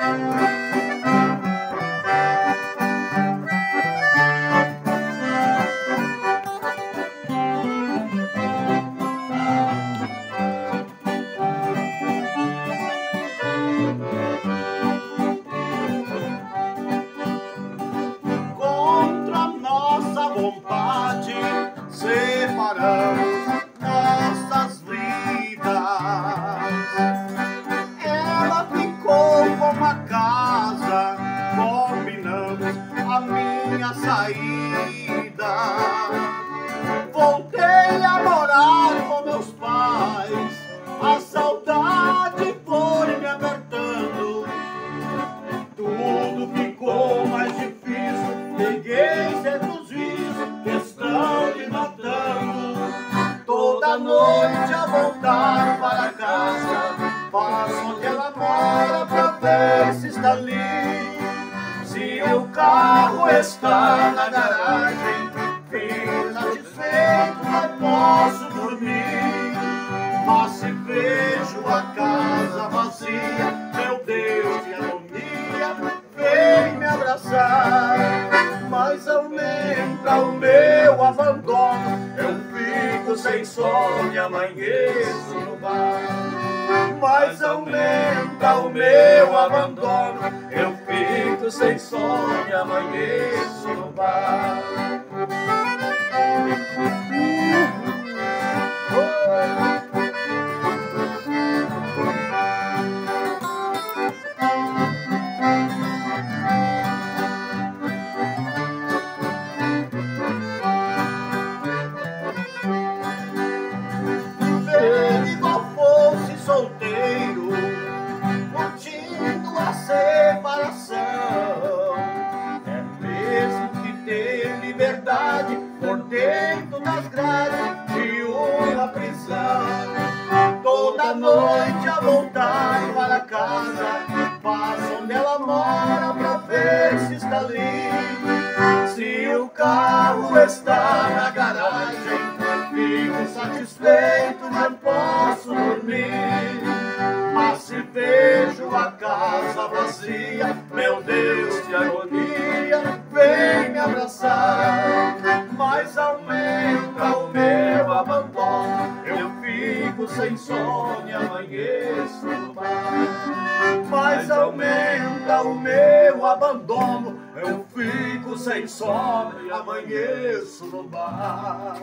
Música a minha saída. Voltei a morar com meus pais, a saudade foi me apertando. Tudo ficou mais difícil, peguei certos vícios que estão me matando. Toda noite a voltar para casa, faço aquela mora pra ver se está livre meu carro está na garagem. Fico satisfeito, não posso dormir. Mas se vejo a casa vazia, meu Deus de agonia, vem me abraçar. Mas aumenta o meu abandono, eu fico sem sono e amanheço no bar. Mas aumenta o meu abandono sem sono amanheço no bar. debaixo das grades de uma prisão. Toda noite a voltar para casa, Passo onde ela mora pra ver se está livre. Se o carro está na garagem, fico satisfeito, não posso dormir. Mas se vejo a casa vazia, sem sonho amanheço no mar. Mas aumenta o meu abandono, eu fico sem sono e amanheço no bar.